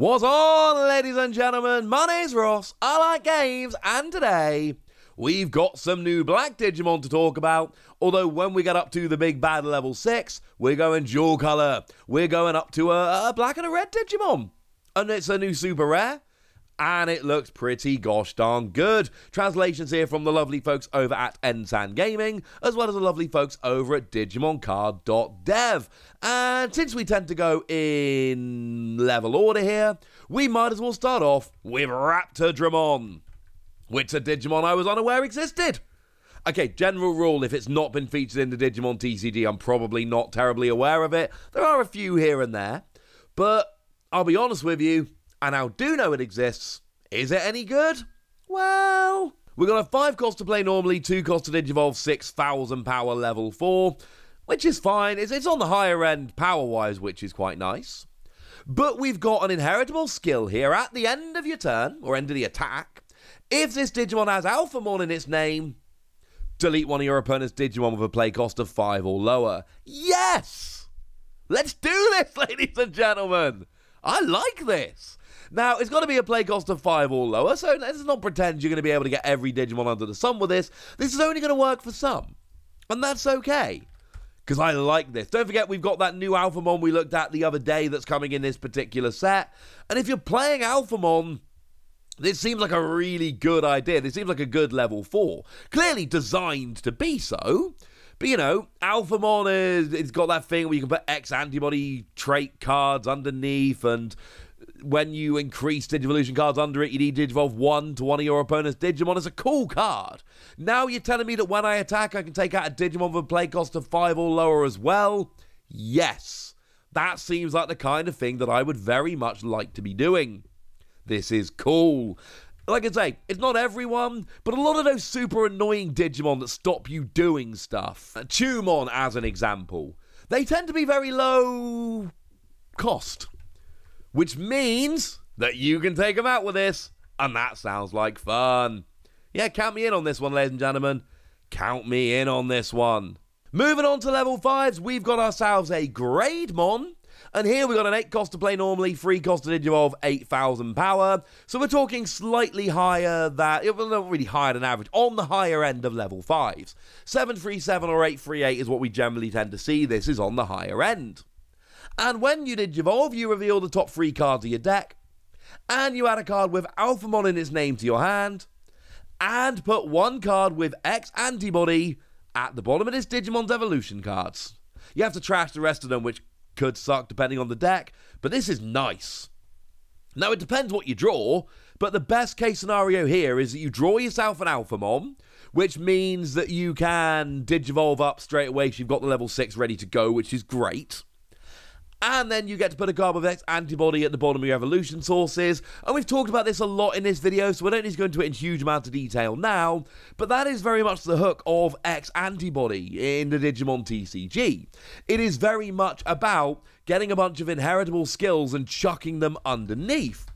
What's on, ladies and gentlemen? My name's Ross. I like games, and today we've got some new black Digimon to talk about. Although, when we get up to the big bad level 6, we're going dual color. We're going up to a, a black and a red Digimon. And it's a new super rare and it looks pretty gosh darn good. Translations here from the lovely folks over at Ensan Gaming, as well as the lovely folks over at DigimonCard.dev. And since we tend to go in level order here, we might as well start off with Raptordramon, which a Digimon I was unaware existed. Okay, general rule if it's not been featured in the Digimon TCG, I'm probably not terribly aware of it. There are a few here and there, but I'll be honest with you, and I do know it exists. Is it any good? Well, we're going to have 5 costs to play normally, 2 costs to Digivolve, 6,000 power level 4, which is fine. It's, it's on the higher end power wise, which is quite nice. But we've got an inheritable skill here at the end of your turn, or end of the attack. If this Digimon has Alpha Alphamon in its name, delete one of your opponent's Digimon with a play cost of 5 or lower. Yes! Let's do this, ladies and gentlemen! I like this! Now, it's got to be a play cost of 5 or lower, so let's not pretend you're going to be able to get every Digimon under the sun with this. This is only going to work for some. And that's okay. Because I like this. Don't forget, we've got that new Alphamon we looked at the other day that's coming in this particular set. And if you're playing Alphamon, this seems like a really good idea. This seems like a good level 4. Clearly designed to be so. But you know, Alphamon is it's got that thing where you can put X antibody trait cards underneath and when you increase Digivolution cards under it, you need Digivolve 1 to one of your opponent's Digimon. It's a cool card. Now you're telling me that when I attack, I can take out a Digimon with a play cost of 5 or lower as well? Yes. That seems like the kind of thing that I would very much like to be doing. This is cool. Like I say, it's not everyone, but a lot of those super annoying Digimon that stop you doing stuff. Uh, Tumon, as an example, they tend to be very low cost which means that you can take them out with this, and that sounds like fun. Yeah, count me in on this one, ladies and gentlemen. Count me in on this one. Moving on to level 5s, we've got ourselves a Grademon. And here we've got an 8 cost to play normally, 3 cost to Digivolve, 8,000 power. So we're talking slightly higher than, well, not really higher than average, on the higher end of level 5s. 737 or 838 is what we generally tend to see. This is on the higher end. And when you did Digivolve, you reveal the top three cards of your deck, and you add a card with Alphamon in its name to your hand, and put one card with X antibody at the bottom of this Digimon's evolution cards. You have to trash the rest of them, which could suck depending on the deck, but this is nice. Now, it depends what you draw, but the best case scenario here is that you draw yourself an Alphamon, which means that you can Digivolve up straight away so you've got the level 6 ready to go, which is great. And then you get to put a Carbovex antibody at the bottom of your evolution sources. And we've talked about this a lot in this video, so we don't need to go into it in huge amounts of detail now. But that is very much the hook of X antibody in the Digimon TCG. It is very much about getting a bunch of inheritable skills and chucking them underneath.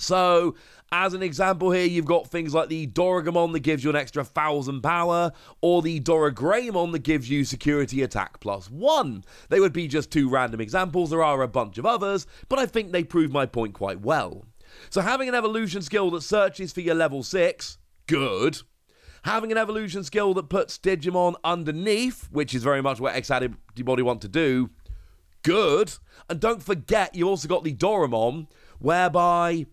So, as an example here, you've got things like the Dorugamon that gives you an extra 1000 power, or the DoruGreymon that gives you security attack plus 1. They would be just two random examples, there are a bunch of others, but I think they prove my point quite well. So having an evolution skill that searches for your level 6, good. Having an evolution skill that puts Digimon underneath, which is very much what X Antibody want to do, good. And don't forget, you also got the Dorumon, whereby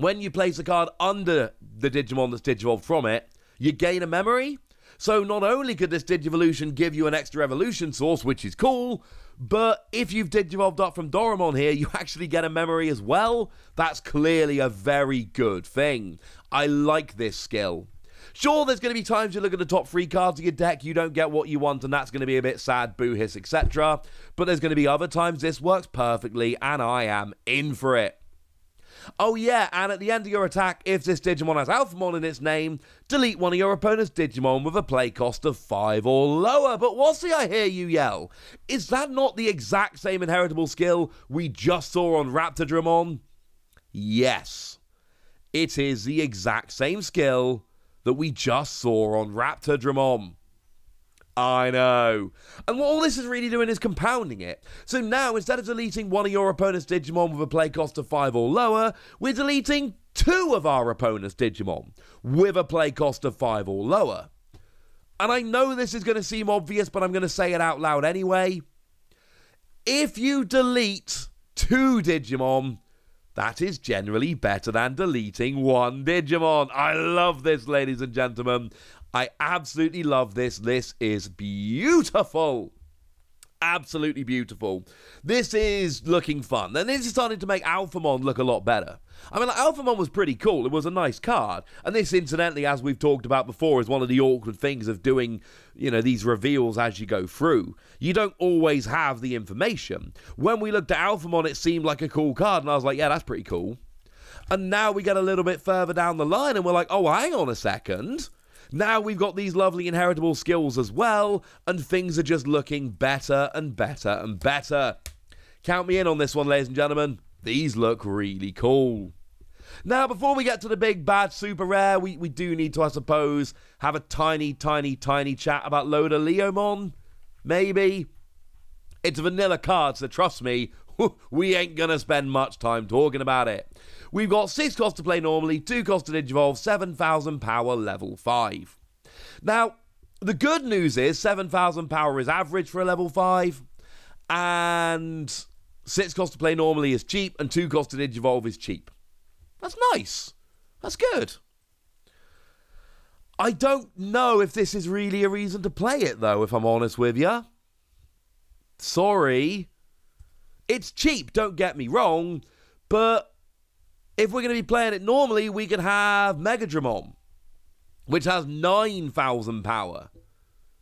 when you place a card under the Digimon that's Digivolved from it, you gain a memory. So not only could this Digivolution give you an extra evolution source, which is cool, but if you've Digivolved up from Dorumon here, you actually get a memory as well. That's clearly a very good thing. I like this skill. Sure, there's going to be times you look at the top three cards of your deck, you don't get what you want, and that's going to be a bit sad, boo hiss, etc. But there's going to be other times this works perfectly, and I am in for it. Oh yeah, and at the end of your attack, if this Digimon has Alphamon in its name, delete one of your opponent's Digimon with a play cost of 5 or lower. But the I hear you yell? Is that not the exact same inheritable skill we just saw on Raptordramon? Yes. It is the exact same skill that we just saw on Raptordramon. I know. And what all this is really doing is compounding it. So now, instead of deleting one of your opponent's Digimon with a play cost of 5 or lower, we're deleting two of our opponent's Digimon with a play cost of 5 or lower. And I know this is going to seem obvious, but I'm going to say it out loud anyway. If you delete two Digimon, that is generally better than deleting one Digimon. I love this, ladies and gentlemen. I absolutely love this. This is beautiful. Absolutely beautiful. This is looking fun. And this is starting to make Alphamon look a lot better. I mean, like, Alphamon was pretty cool. It was a nice card. And this, incidentally, as we've talked about before, is one of the awkward things of doing, you know, these reveals as you go through. You don't always have the information. When we looked at Alphamon, it seemed like a cool card. And I was like, yeah, that's pretty cool. And now we get a little bit further down the line and we're like, oh, hang on a second. Now we've got these lovely inheritable skills as well, and things are just looking better and better and better. Count me in on this one, ladies and gentlemen. These look really cool. Now, before we get to the big bad super rare, we, we do need to, I suppose, have a tiny, tiny, tiny chat about LoaderLiomon. Maybe. It's vanilla card, so trust me, we ain't gonna spend much time talking about it. We've got 6 cost to play normally, 2 cost to Digivolve, 7,000 power level 5. Now, the good news is 7,000 power is average for a level 5, and 6 cost to play normally is cheap, and 2 cost to Digivolve is cheap. That's nice. That's good. I don't know if this is really a reason to play it, though, if I'm honest with you. Sorry. It's cheap, don't get me wrong, but if we're going to be playing it normally, we could have Megadramon, which has 9,000 power,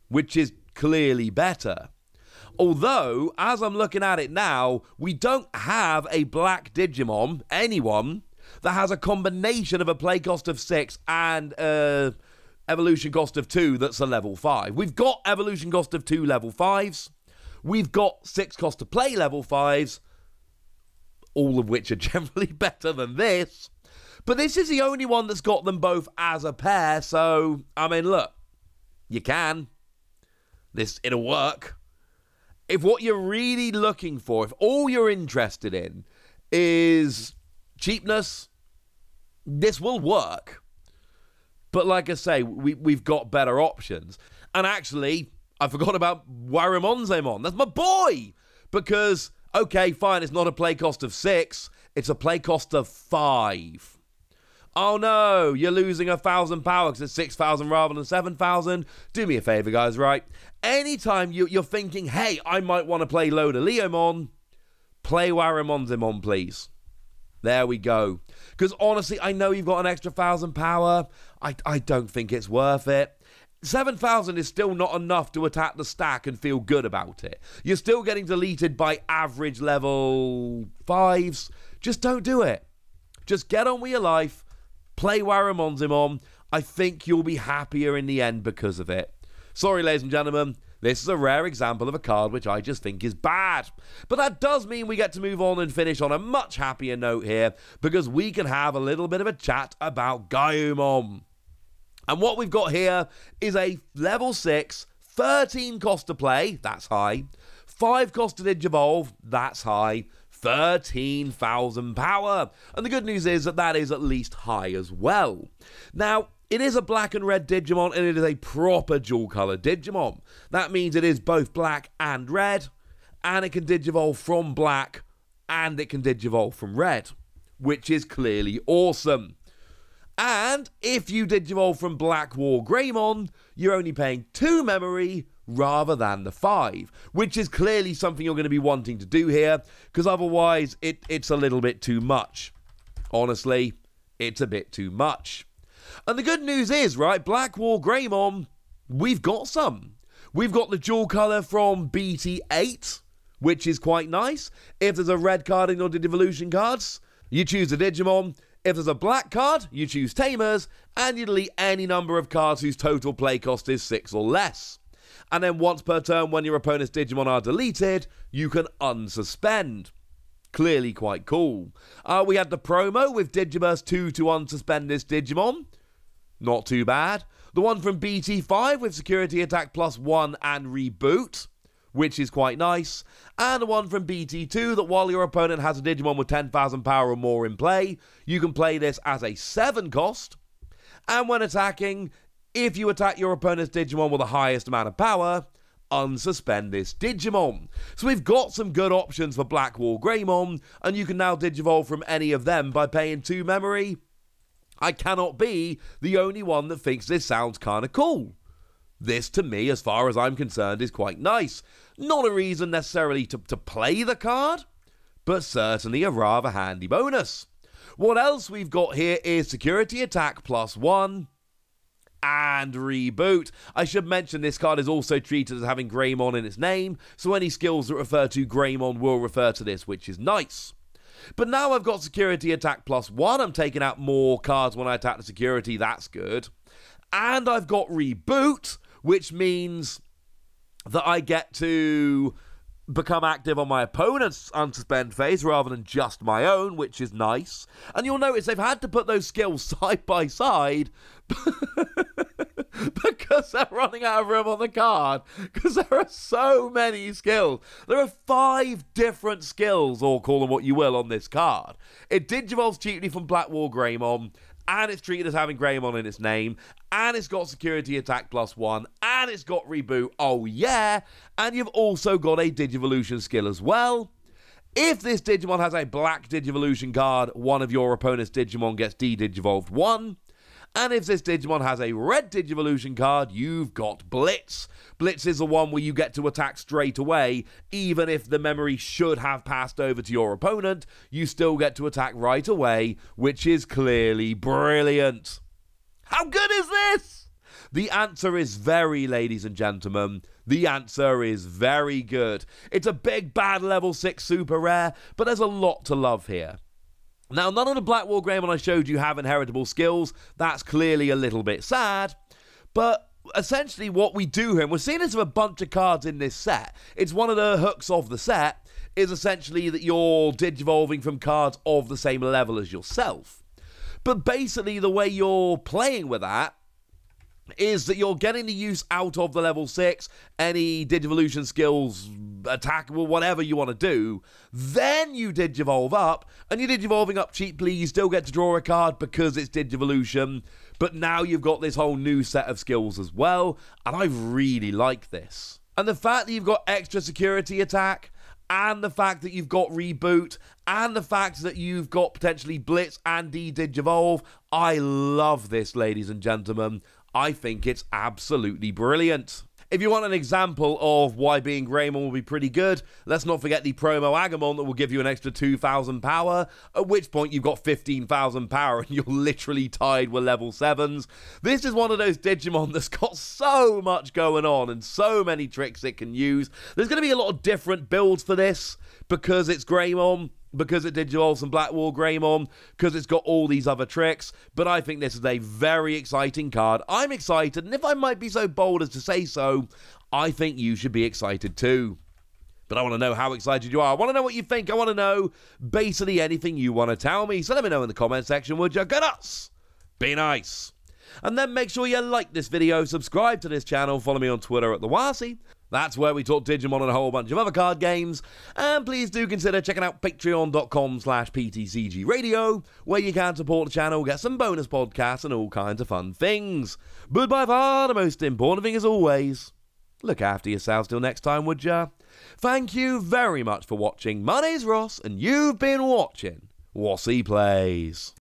which is clearly better. Although, as I'm looking at it now, we don't have a black Digimon, anyone, that has a combination of a play cost of 6 and a evolution cost of 2 that's a level 5. We've got evolution cost of 2 level 5s. We've got 6 cost to play level 5s, all of which are generally better than this. But this is the only one that's got them both as a pair, so, I mean, look, you can. This, it'll work. If what you're really looking for, if all you're interested in is cheapness, this will work. But like I say, we, we've got better options. And actually, I forgot about WaruMonzaemon. That's my boy! Because Okay, fine, it's not a play cost of six, it's a play cost of five. Oh no, you're losing a thousand power because it's 6,000 rather than 7,000. Do me a favor, guys, right? Anytime you, you're thinking, hey, I might want to play LoaderLiomon, play WaruMonzaemon, please. There we go. Because honestly, I know you've got an extra thousand power. I, I don't think it's worth it. 7,000 is still not enough to attack the stack and feel good about it. You're still getting deleted by average level 5s. Just don't do it. Just get on with your life, play WaruMonzaemon. I think you'll be happier in the end because of it. Sorry, ladies and gentlemen, this is a rare example of a card which I just think is bad. But that does mean we get to move on and finish on a much happier note here because we can have a little bit of a chat about Gaiomon. And what we've got here is a level 6, 13 cost to play, that's high, 5 cost to digivolve, that's high, 13,000 power. And the good news is that that is at least high as well. Now, it is a black and red Digimon, and it is a proper dual color Digimon. That means it is both black and red, and it can Digivolve from black, and it can Digivolve from red, which is clearly awesome. And if you Digivolve from BlackWarGreymon, you're only paying two memory rather than the five, which is clearly something you're going to be wanting to do here, because otherwise it, it's a little bit too much. Honestly, it's a bit too much. And the good news is, right, BlackWarGreymon, we've got some. We've got the dual colour from BT8, which is quite nice. If there's a red card in your Digivolution cards, you choose a Digimon. If there's a black card, you choose Tamers, and you delete any number of cards whose total play cost is 6 or less. And then once per turn, when your opponent's Digimon are deleted, you can unsuspend. Clearly quite cool. Uh, we had the promo with Digiburst 2 to unsuspend this Digimon. Not too bad. The one from BT5 with security attack plus one and reboot, which is quite nice. And one from BT2 that while your opponent has a Digimon with 10,000 power or more in play, you can play this as a 7 cost. And when attacking, if you attack your opponent's Digimon with the highest amount of power, unsuspend this Digimon. So we've got some good options for BlackWarGreymon, and you can now Digivolve from any of them by paying 2 memory. I cannot be the only one that thinks this sounds kinda cool. This, to me, as far as I'm concerned, is quite nice. Not a reason necessarily to, to play the card, but certainly a rather handy bonus. What else we've got here is security attack plus one and reboot. I should mention this card is also treated as having Greymon in its name, so any skills that refer to Greymon will refer to this, which is nice. But now I've got security attack plus one, I'm taking out more cards when I attack the security, that's good. And I've got reboot, which means that I get to become active on my opponent's unsuspend phase rather than just my own, which is nice. And you'll notice they've had to put those skills side by side because they're running out of room on the card. Because there are so many skills. There are five different skills, or call them what you will, on this card. It digivolves cheaply from BlackWarGreymon, and it's treated as having Greymon in its name, and it's got security attack plus one, and it's got reboot. Oh, yeah. And you've also got a Digivolution skill as well. If this Digimon has a black Digivolution card, one of your opponent's Digimon gets de-Digivolved one. And if this Digimon has a red Digivolution card, you've got Blitz. Blitz is the one where you get to attack straight away, even if the memory should have passed over to your opponent, you still get to attack right away, which is clearly brilliant. How good is this? The answer is very, ladies and gentlemen. The answer is very good. It's a big bad level 6 super rare, but there's a lot to love here. Now, none of the BlackWarGreymon I showed you have inheritable skills. That's clearly a little bit sad. But essentially, what we do here, and we're seeing this with a bunch of cards in this set, it's one of the hooks of the set, is essentially that you're digivolving from cards of the same level as yourself. But basically, the way you're playing with that is that you're getting the use out of the level 6, any Digivolution skills, attack, whatever you want to do. Then you Digivolve up, and you're Digivolving up cheaply. You still get to draw a card because it's Digivolution, but now you've got this whole new set of skills as well, and I really like this. And the fact that you've got extra security attack, and the fact that you've got reboot, and the fact that you've got potentially blitz and de-digivolve, I love this, ladies and gentlemen. I think it's absolutely brilliant. If you want an example of why being Greymon will be pretty good, let's not forget the promo Agumon that will give you an extra 2,000 power, at which point you've got 15,000 power and you're literally tied with level 7s. This is one of those Digimon that's got so much going on and so many tricks it can use. There's going to be a lot of different builds for this because it's Greymon because it did Joel some black BlackWarGreymon, because it's got all these other tricks. But I think this is a very exciting card. I'm excited, and if I might be so bold as to say so, I think you should be excited too. But I want to know how excited you are. I want to know what you think. I want to know basically anything you want to tell me. So let me know in the comment section, would you? Go! Be nice. And then make sure you like this video, subscribe to this channel, follow me on Twitter at the Wossy, that's where we talk Digimon and a whole bunch of other card games. And please do consider checking out patreon.com slash ptcgradio, where you can support the channel, get some bonus podcasts, and all kinds of fun things. But by far, the most important thing is always, look after yourselves till next time, would ya? Thank you very much for watching. My name's Ross, and you've been watching Wossy Plays.